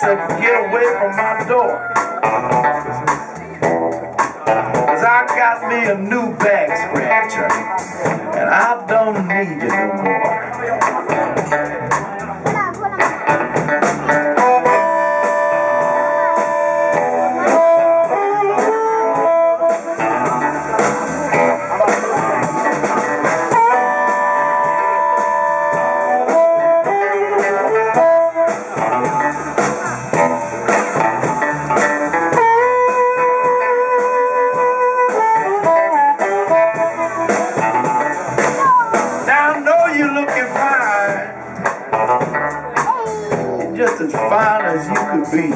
Said, get away from my door. Cause I got me a new back scratcher. And I don't need it no more. As you could be.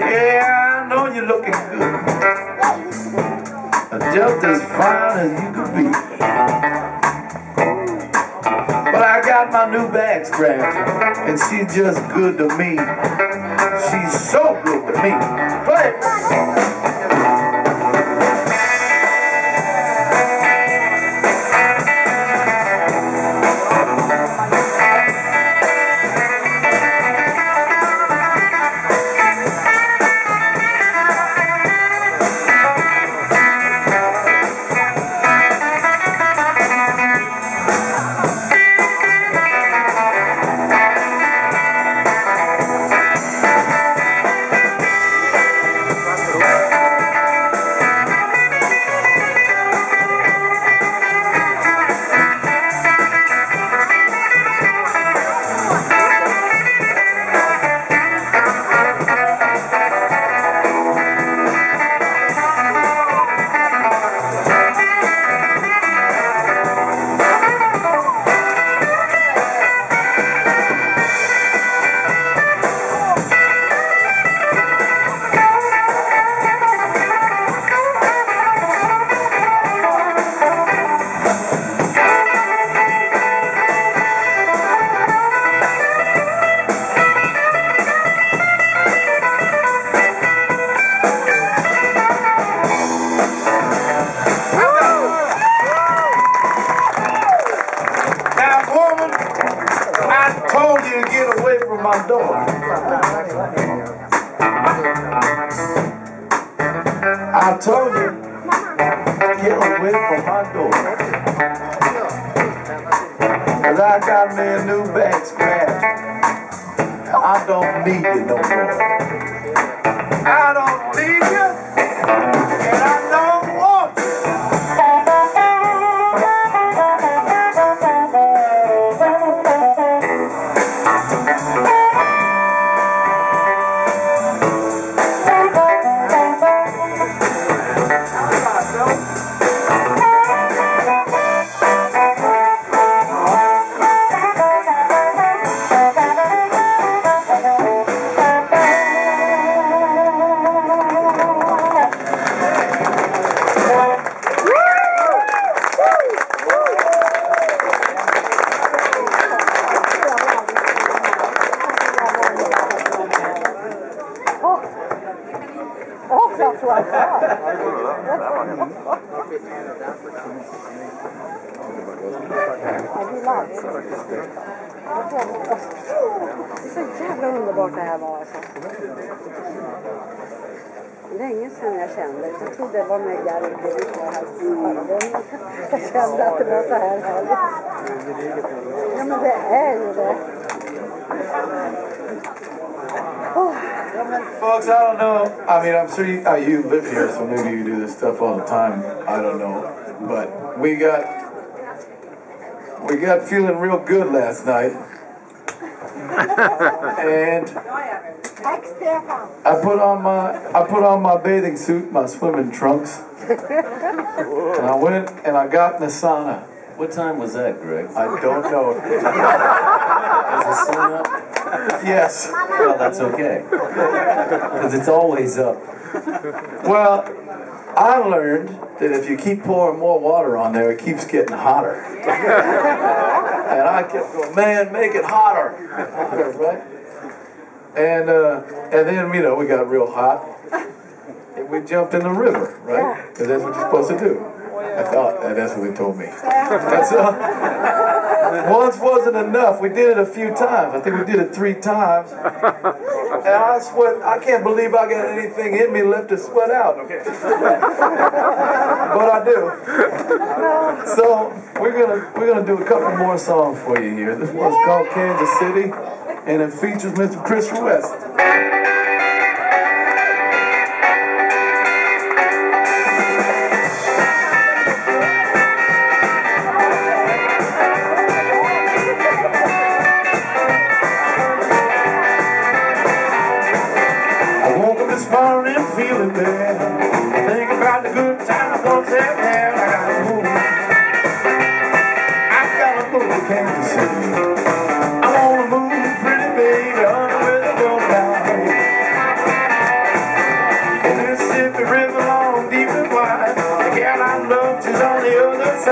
Yeah, I know you're looking good. Just as fine as you could be. But I got my new back scratcher, and she's just good to me. She's so good to me. It. You no that's what I thought. I lots. Det är så jävla underbart det här var alltså. Länge sedan jag kände, jag trodde det var med Gary David var här. Jag kände att det var så här härligt. Ja men det är ju det. Oh. Folks, I don't know. I mean, I'm sure you, uh, you live here, so maybe you do this stuff all the time. I don't know, but we got we got feeling real good last night, and I put on my I put on my bathing suit, my swimming trunks, and I went and I got in the sauna. What time was that, Greg? I don't know. Is the sun up? yes. Well, that's okay. Because it's always up. Well, I learned that if you keep pouring more water on there, it keeps getting hotter. and I kept going, man, make it hotter. right? And, uh, and then, you know, we got real hot. And we jumped in the river, right? Because that's what you're supposed to do. I thought, that's what they told me. That's, uh, Once wasn't enough. We did it a few times. I think we did it three times. And I sweat. I can't believe I got anything in me left to sweat out. Okay. but I do. So we're gonna we're gonna do a couple more songs for you here. This one's called Kansas City, and it features Mr. Chris West.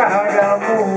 I like.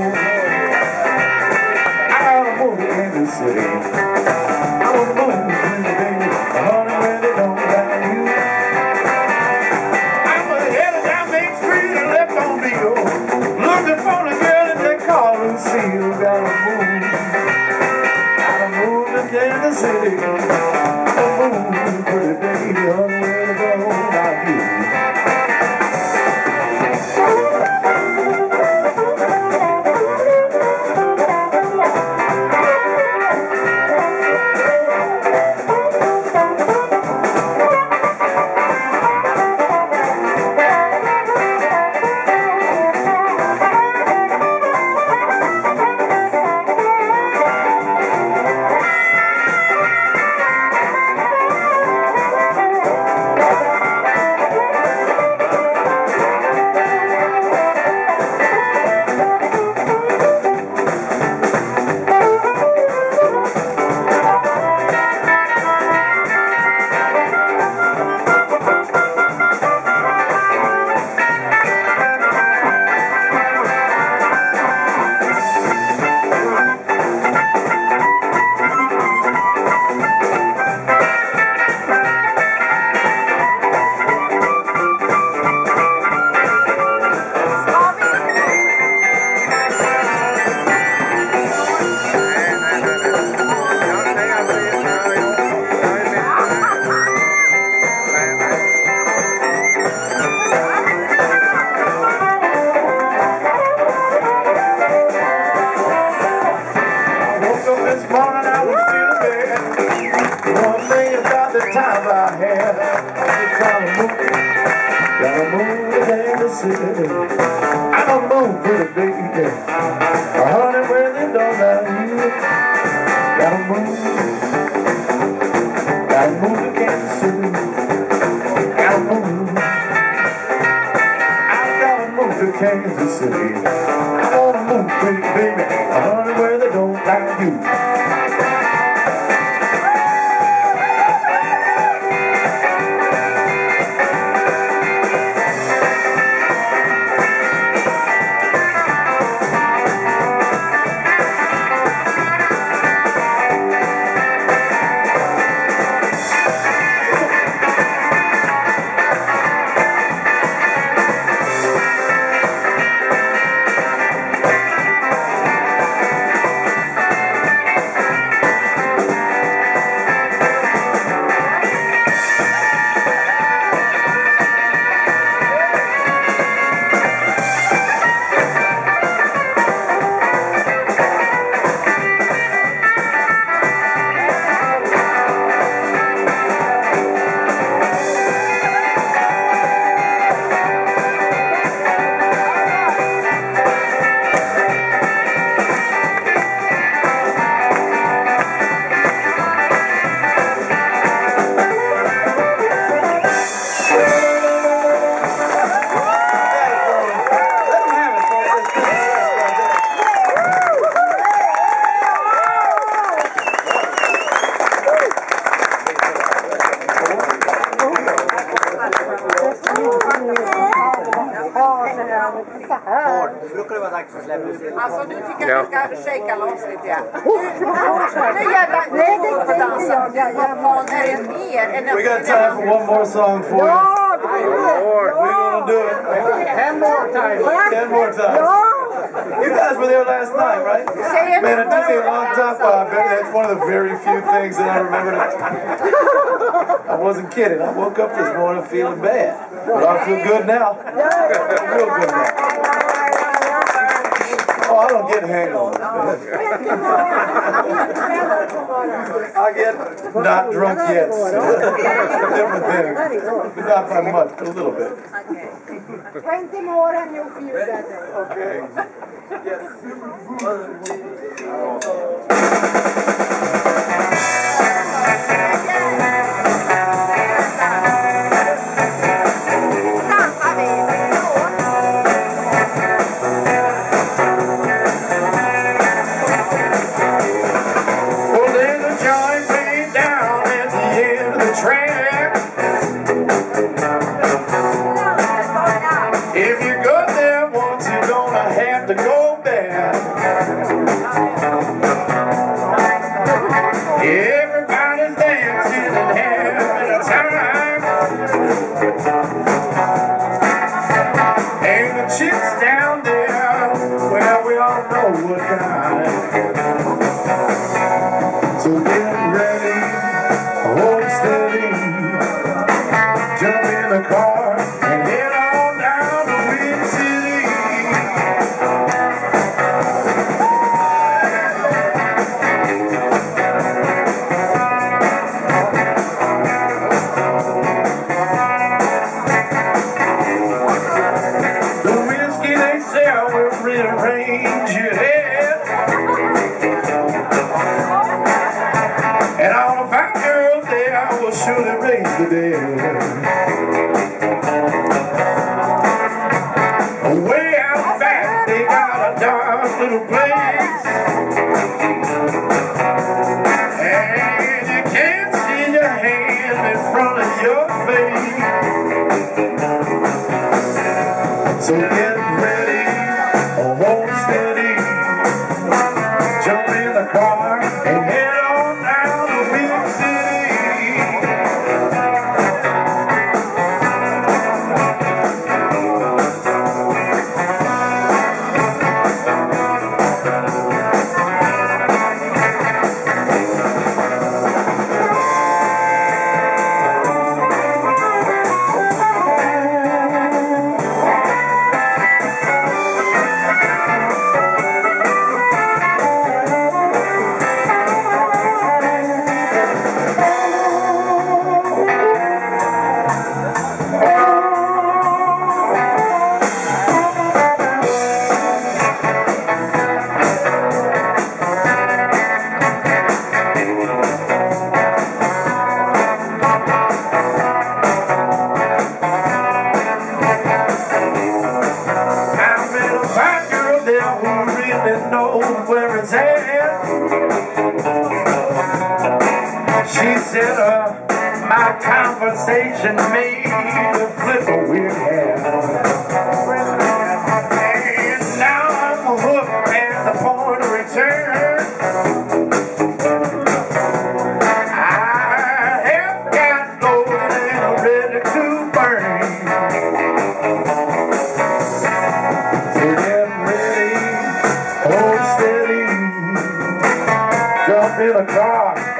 I don't know baby honey, where the dog out here. Gotta move. Gotta move to Kansas City. Gotta move. I gotta move to Kansas City. We got time for one more song for you. We're gonna do it. Ten more times. Ten more times. You guys were there last night, right? Man, it took me a long time. bet that's one of the very few things that I remember. I wasn't kidding. I woke up this morning feeling bad. But I feel good now. I feel good now. Oh, I don't get hangovers. I get not drunk yet. Oh, Different thing. But not by much, but a little bit. 20 more and you'll feel better. Okay. Well, So get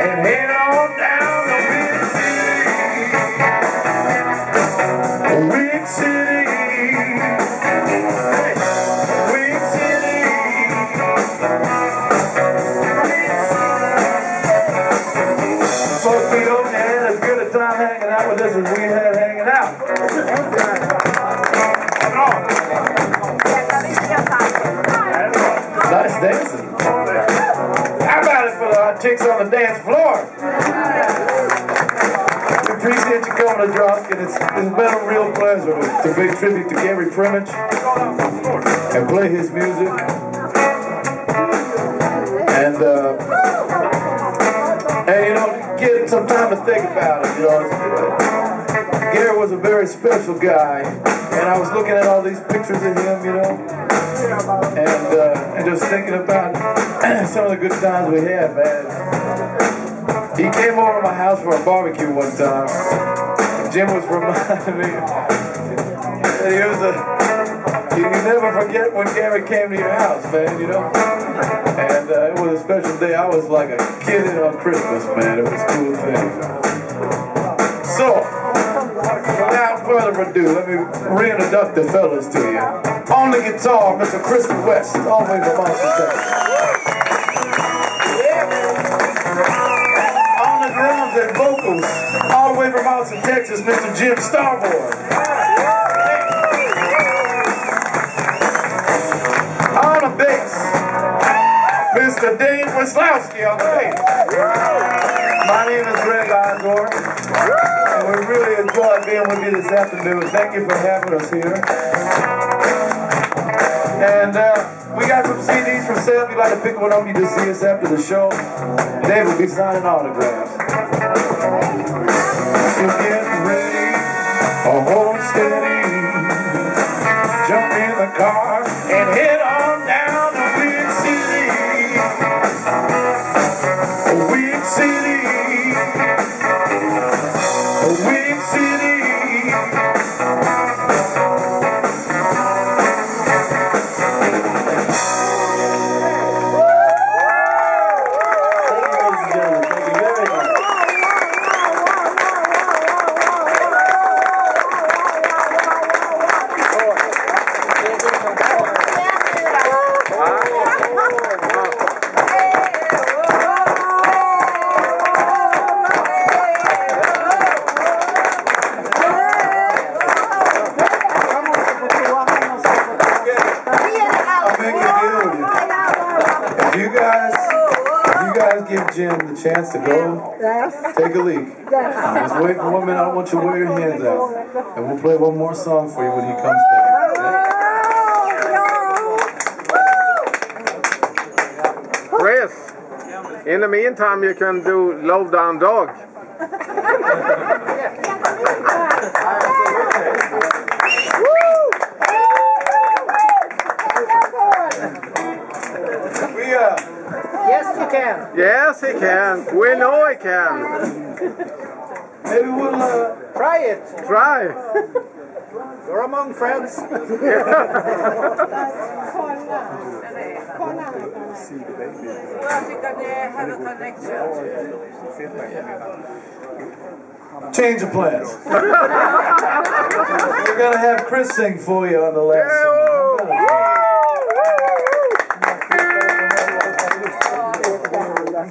car the chicks on the dance floor? We appreciate you coming to Drunk, and it's, it's been a real pleasure to, pay tribute to Gary Primich and play his music. And, uh, and you know, get some time to think about it, you know. Gary was a very special guy, and I was looking at all these pictures of him, you know, and uh, and just thinking about some of the good times we had, man. He came over to my house for a barbecue one time. Jim was reminding me that he was a. You, you never forget when Gary came to your house, man. You know. And uh, it was a special day. I was like a kid on Christmas, man. It was a cool thing. So, without further ado, let me reintroduce the fellas to you. On the guitar, Mr. Christopher West, always the way drums and vocals, all the way from Austin, Texas, Mr. Jim Starboard. On the bass, Mr. Dave Waslowski on the bass. My name is Greg Izor, and we really enjoyed being with you this afternoon. Thank you for having us here. And uh, we got some CDs for sale. If you'd like to pick one up, you just see us after the show. Dave will be signing autographs. So get guys give Jim the chance to go Yes. take a leak, Yes. just wait for one minute. I don't want you to wear your hands out. And we'll play one more song for you when he comes back. Chris, in the meantime, you can do Low Down Dog. Yes, you can. Yes, he can. We know he can. maybe we'll uh, Try it. Try. You're among friends. Jag tycker det have a connection. change of plans. We're gonna have Chris sing for you on the last song.